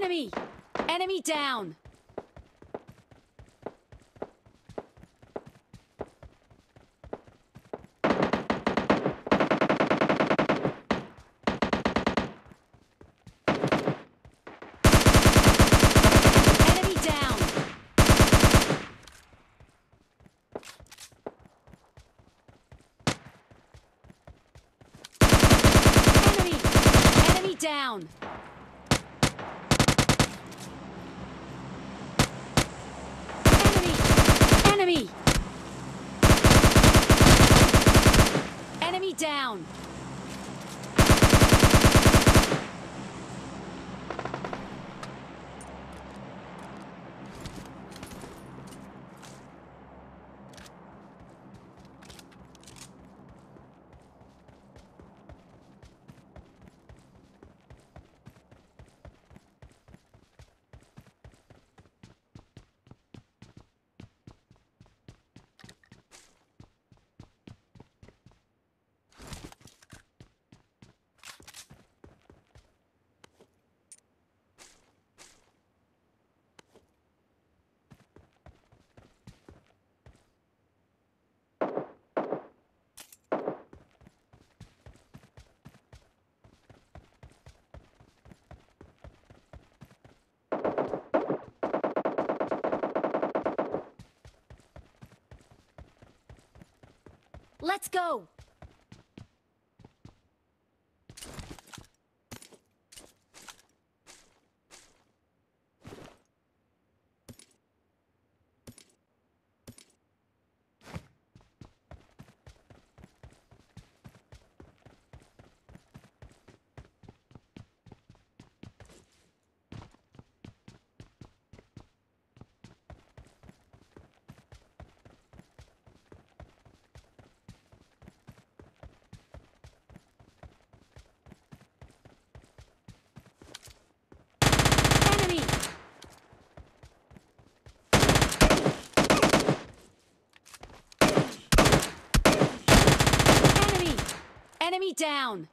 Enemy! Enemy down! Down! Enemy! Enemy down! Let's go! Enemy! Enemy! Down!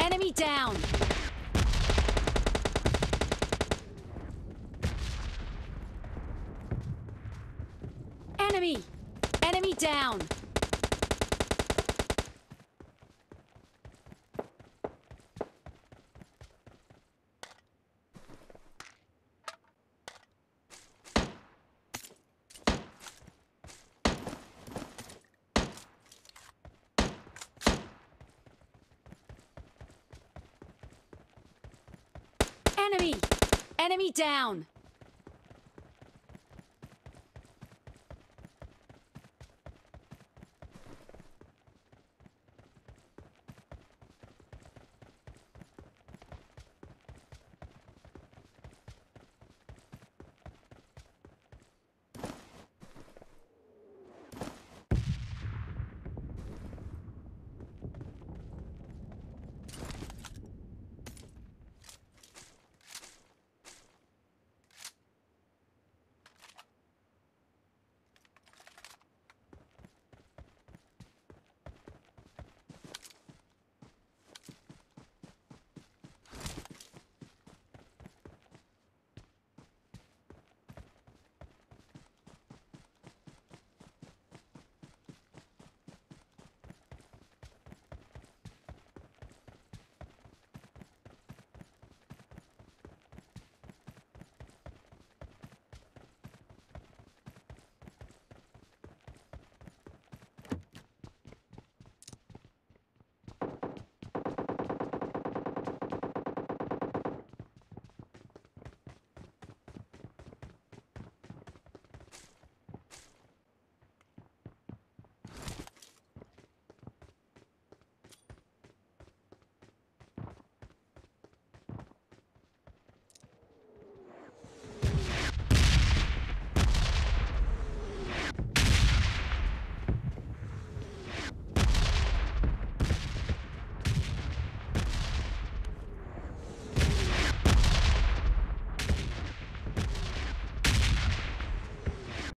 Enemy down! Enemy! Enemy down! Enemy! Enemy down!